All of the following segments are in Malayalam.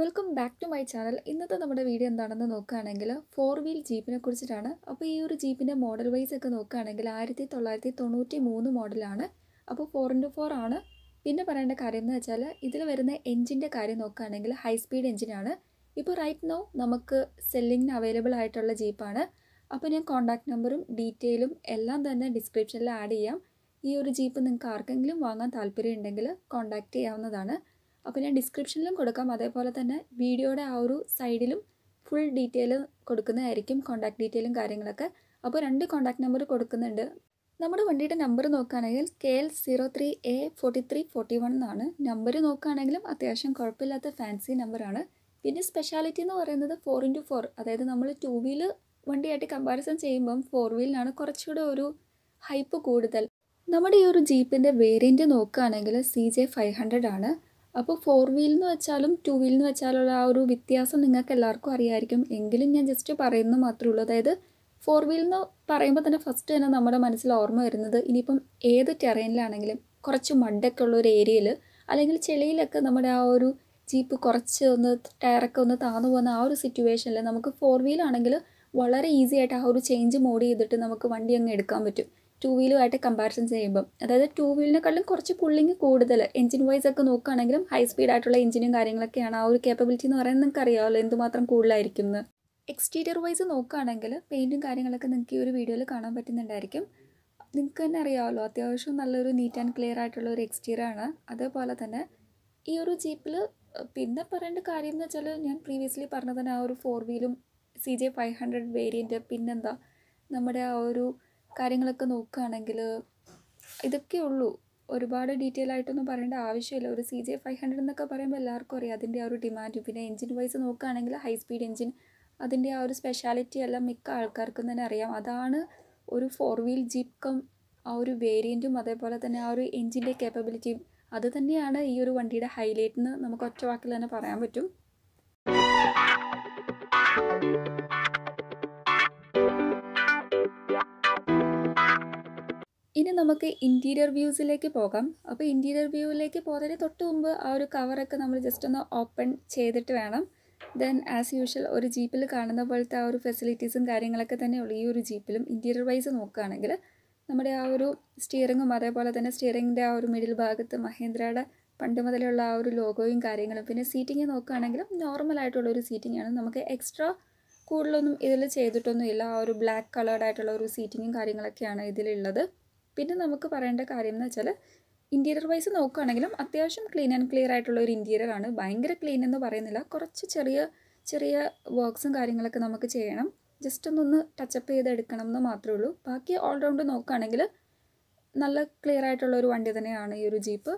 Welcome back to my channel ഇന്നത്തെ നമ്മുടെ വീഡിയോ എന്താണെന്ന് നോക്കുകയാണെങ്കിൽ ഫോർ വീൽ ജീപ്പിനെ കുറിച്ചിട്ടാണ്. അപ്പോൾ ഈ ഒരു ജീപ്പിന്റെ മോഡൽ വൈസ് ഒക്കെ നോക്കുകയാണെങ്കിൽ ആയിരത്തി തൊള്ളായിരത്തി തൊണ്ണൂറ്റി മൂന്ന് മോഡലാണ് അപ്പോൾ ഫോർ ഇന്റു ഫോർ ആണ്. പിന്നെ പറയേണ്ട കാര്യം എന്ന് വെച്ചാൽ ഇതിൽ വരുന്ന എഞ്ചിന്റെ കാര്യം നോക്കുകയാണെങ്കിൽ ഹൈ സ്പീഡ് എഞ്ചിനാണ് ഇപ്പോൾ റൈറ്റ് നോ നമുക്ക് സെല്ലിങ്ങിന് അവൈലബിൾ ആയിട്ടുള്ള ജീപ്പാണ് അപ്പോൾ ഞാൻ കോൺടാക്ട് നമ്പറും ഡീറ്റെയിലും എല്ലാം തന്നെ ഡിസ്ക്രിപ്ഷനിൽ ആഡ് ചെയ്യാം. ഈ ഒരു ജീപ്പ് നിങ്ങൾക്ക് ആർക്കെങ്കിലും വാങ്ങാൻ താല്പര്യമുണ്ടെങ്കിൽ കോൺടാക്റ്റ് ചെയ്യാവുന്നതാണ്. അപ്പോൾ ഞാൻ ഡിസ്ക്രിപ്ഷനിലും കൊടുക്കാം. അതേപോലെ തന്നെ വീഡിയോയുടെ ആ ഒരു സൈഡിലും ഫുൾ ഡീറ്റെയിൽ കൊടുക്കുന്നതായിരിക്കും കോൺടാക്ട് ഡീറ്റെയിലും കാര്യങ്ങളൊക്കെ. അപ്പോൾ രണ്ട് കോൺടാക്ട് നമ്പർ കൊടുക്കുന്നുണ്ട്. നമ്മുടെ വണ്ടിയുടെ നമ്പർ നോക്കുകയാണെങ്കിൽ K L zero three A forty three forty one എന്നാണ്. നമ്പർ നോക്കുകയാണെങ്കിലും അത്യാവശ്യം കുഴപ്പമില്ലാത്ത ഫാൻസി നമ്പറാണ് പിന്നെ സ്പെഷ്യാലിറ്റി എന്ന് പറയുന്നത് ഫോർ ഇന്റു ഫോർ അതായത് നമ്മൾ ടു വീൽ വണ്ടിയായിട്ട് കമ്പാരിസൺ ചെയ്യുമ്പം ഫോർ വീലിനാണ് കുറച്ചുകൂടെ ഒരു ഹൈപ്പ് കൂടുതൽ. നമ്മുടെ ഈ ഒരു ജീപ്പിന്റെ വേരിയന്റ് നോക്കുകയാണെങ്കിൽ സി ജെ ഫൈവ് ഹൺഡ്രഡ് ആണ്. അപ്പോൾ ഫോർ വീൽ എന്ന് വെച്ചാലും ടു വീൽ എന്ന് വെച്ചാലുള്ള ആ ഒരു വ്യത്യാസം നിങ്ങൾക്ക് എല്ലാവർക്കും അറിയാമായിരിക്കും എങ്കിലും ഞാൻ ജസ്റ്റ് പറയുന്നത് മാത്രമേ ഉള്ളൂ. അതായത് ഫോർ വീൽ എന്ന് പറയുമ്പോൾ തന്നെ ഫസ്റ്റ് തന്നെ നമ്മുടെ മനസ്സിൽ ഓർമ്മ വരുന്നത് ഇനിയിപ്പം ഏത് ടെറൈനിലാണെങ്കിലും കുറച്ച് മഡൊക്കെ ഉള്ള ഒരു ഏരിയയിൽ അല്ലെങ്കിൽ ചെളിയിലൊക്കെ നമ്മുടെ ആ ഒരു ജീപ്പ് കുറച്ച് ഒന്ന് ടയറൊക്കെ ഒന്ന് താന്നു പോകുന്ന ആ ഒരു സിറ്റുവേഷനിൽ നമുക്ക് ഫോർ വീലാണെങ്കിൽ വളരെ ഈസി ആയിട്ട് ആ ഒരു ചേഞ്ച് മോഡ് ചെയ്തിട്ട് നമുക്ക് വണ്ടി അങ്ങ് എടുക്കാൻ പറ്റും. ടു വീലുമായിട്ട് കമ്പാരിസൺ ചെയ്യുമ്പം. അതായത് ടു വീലിനെക്കാളും കുറച്ച് പുള്ളിങ് കൂടുതൽ. എഞ്ചിൻ വൈസ് ഒക്കെ നോക്കുകയാണെങ്കിലും ഹൈ സ്പീഡ് ആയിട്ടുള്ള എഞ്ചിനും കാര്യങ്ങളൊക്കെയാണ് ആ ഒരു കേപ്പബിലിറ്റി എന്ന് പറയുന്നത് നിങ്ങൾക്ക് അറിയാമല്ലോ എന്തുമാത്രം കൂടുതലായിരിക്കും എന്ന്. എക്സ്റ്റീരിയർ വൈസ് നോക്കുകയാണെങ്കിൽ പെയിന്റും കാര്യങ്ങളൊക്കെ നിങ്ങൾക്ക് ഈ ഒരു വീഡിയോയിൽ കാണാൻ പറ്റുന്നുണ്ടായിരിക്കും. നിങ്ങൾക്ക് തന്നെ അറിയാമല്ലോ അത്യാവശ്യം നല്ലൊരു നീറ്റ് ആൻഡ് ക്ലിയർ ആയിട്ടുള്ള ഒരു എക്സ്റ്റീരിയർ ആണ്. അതേപോലെ തന്നെ ഈ ഒരു ജീപ്പിൽ പിന്നെ പറയേണ്ട കാര്യം എന്ന് വെച്ചാൽ ഞാൻ പ്രീവിയസ്ലി പറഞ്ഞതന്നെ ആ ഒരു four വീലും C J five hundred variant പിന്നെന്താ? നമ്മുടെ ആ ഒരു കാര്യങ്ങളൊക്കെ നോക്കുകയാണെങ്കിൽ ഇതൊക്കെ ഉള്ളൂ. ഒരുപാട് ഡീറ്റെയിൽ ആയിട്ടൊന്നും പറയേണ്ട ആവശ്യമില്ല. ഒരു സി ജെ ഫൈവ് ഹൺഡ്രഡ് എന്നൊക്കെ പറയുമ്പോൾ എല്ലാവർക്കും അറിയാം. അതിന്റെ ആ ഒരു ഡിമാൻഡ് പിന്നെ എഞ്ചിൻ വൈസ് നോക്കുകയാണെങ്കിൽ ഹൈ സ്പീഡ് എഞ്ചിൻ അതിന്റെ ആ ഒരു സ്പെഷ്യാലിറ്റി എല്ലാം മിക്ക ആൾക്കാർക്കും തന്നെ അറിയാം. അതാണ് ഒരു ഫോർ വീൽ ജീപ്പ് കം ആ ഒരു വേരിയന്റും അതേപോലെ തന്നെ ആ ഒരു എഞ്ചിന്റെ കേപ്പബിലിറ്റിയും അത് തന്നെയാണ് ഈ ഒരു വണ്ടിയുടെ ഹൈലൈറ്റ് എന്ന് നമുക്ക് ഒറ്റ വാക്കിൽ തന്നെ പറയാൻ പറ്റും. നമുക്ക് ഇന്റീരിയർ വ്യൂസിലേക്ക് പോകാം. അപ്പോൾ ഇന്റീരിയർ വ്യൂവിലേക്ക് പോകുന്നതിന് തൊട്ട് മുമ്പ് ആ ഒരു കവറൊക്കെ നമ്മൾ ജസ്റ്റ് ഒന്ന് ഓപ്പൺ ചെയ്തിട്ട് വേണം. ദെൻ ആസ് യൂഷ്വൽ ഒരു ജീപ്പിൽ കാണുന്ന പോലത്തെ ആ ഒരു ഫെസിലിറ്റീസും കാര്യങ്ങളൊക്കെ തന്നെയുള്ളൂ ഈ ഒരു ജീപ്പിലും ഇന്റീരിയർ വൈസ് നോക്കുകയാണെങ്കിൽ നമ്മുടെ ആ ഒരു സ്റ്റിയറിങ്ങും അതേപോലെ തന്നെ സ്റ്റിയറിങ്ങിന്റെ ആ ഒരു മിഡിൽ ഭാഗത്ത് മഹേന്ദ്രയുടെ പണ്ട് മുതലുള്ള ആ ഒരു ലോഗോയും കാര്യങ്ങളും. പിന്നെ സീറ്റിംഗ് നോക്കുകയാണെങ്കിലും നോർമൽ ആയിട്ടുള്ള ഒരു സീറ്റിംഗ് ആണ്. നമുക്ക് എക്സ്ട്രാ കൂടുതലൊന്നും ഇതിൽ ചെയ്തിട്ടൊന്നുമില്ല. ആ ഒരു ബ്ലാക്ക് കളേർഡ് ആയിട്ടുള്ള ഒരു സീറ്റിങ്ങും കാര്യങ്ങളൊക്കെയാണ് ഇതിലുള്ളത്. പിന്നെ നമുക്ക് പറയേണ്ട കാര്യം എന്ന് വെച്ചാൽ ഇന്റീരിയർ വൈസ് നോക്കുകയാണെങ്കിലും അത്യാവശ്യം ക്ലീൻ ആൻഡ് ക്ലിയർ ആയിട്ടുള്ള ഒരു ഇന്റീരിയർ ആണ്. ഭയങ്കര ക്ലീൻ എന്ന് പറയുന്നില്ല. കുറച്ച് ചെറിയ ചെറിയ വർക്ക്സും കാര്യങ്ങളൊക്കെ നമുക്ക് ചെയ്യണം. ജസ്റ്റ് ഒന്നൊന്ന് ടച്ചപ്പ് ചെയ്തെടുക്കണം എന്ന് മാത്രമേ ഉള്ളൂ. ബാക്കി ഓൾറൗണ്ട് നോക്കുകയാണെങ്കിൽ നല്ല ക്ലിയർ ആയിട്ടുള്ള ഒരു വണ്ടി തന്നെയാണ് ഈ ഒരു ജീപ്പ്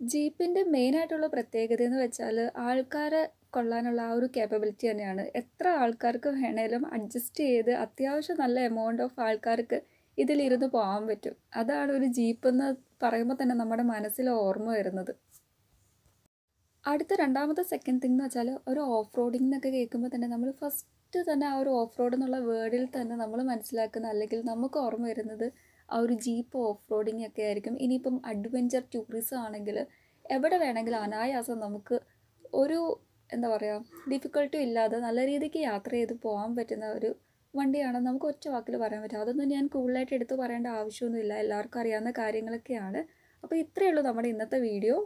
ജീപ്പിന്റെ മെയിനായിട്ടുള്ള പ്രത്യേകത എന്ന് വെച്ചാൽ ആൾക്കാരെ കൊള്ളാനുള്ള ആ ഒരു കേപ്പബിലിറ്റി തന്നെയാണ്. എത്ര ആൾക്കാർക്ക് വേണേലും അഡ്ജസ്റ്റ് ചെയ്ത് അത്യാവശ്യം നല്ല എമൗണ്ട് ഓഫ് ആൾക്കാർക്ക് ഇതിലിരുന്ന് പോകാൻ പറ്റും. അതാണ് ഒരു ജീപ്പ് എന്ന് പറയുമ്പോൾ തന്നെ നമ്മുടെ മനസ്സിൽ ഓർമ്മ വരുന്നത്. അടുത്ത രണ്ടാമത്തെ സെക്കൻഡ് തിങ് എന്ന് വെച്ചാൽ ഒരു ഓഫ് റോഡിംഗ് എന്നൊക്കെ കേൾക്കുമ്പോൾ തന്നെ നമ്മൾ ഫസ്റ്റ് തന്നെ ആ ഒരു ഓഫ് റോഡ് എന്നുള്ള വേർഡിൽ തന്നെ നമ്മൾ മനസ്സിലാക്കുന്ന അല്ലെങ്കിൽ നമുക്ക് ഓർമ്മ വരുന്നത് ആ ഒരു ജീപ്പ് ഓഫ് റോഡിംഗ് ഒക്കെ ആയിരിക്കും. ഇനിയിപ്പം അഡ്വഞ്ചർ ടൂറിസം ആണെങ്കിൽ എവിടെ വേണമെങ്കിലും അനായാസം നമുക്ക് ഒരു എന്താ പറയുക ഡിഫിക്കൽട്ടും ഇല്ലാതെ നല്ല രീതിക്ക് യാത്ര ചെയ്ത് പോകാൻ പറ്റുന്ന ഒരു വണ്ടിയാണെന്ന് നമുക്ക് ഒറ്റ വാക്കിൽ പറയാൻ പറ്റും അതൊന്നും ഞാൻ കൂടുതലായിട്ട് എടുത്തു പറയേണ്ട ആവശ്യമൊന്നുമില്ല. എല്ലാവർക്കും അറിയാവുന്ന കാര്യങ്ങളൊക്കെയാണ്. അപ്പോൾ ഇത്രയേ ഉള്ളൂ നമ്മുടെ ഇന്നത്തെ വീഡിയോ.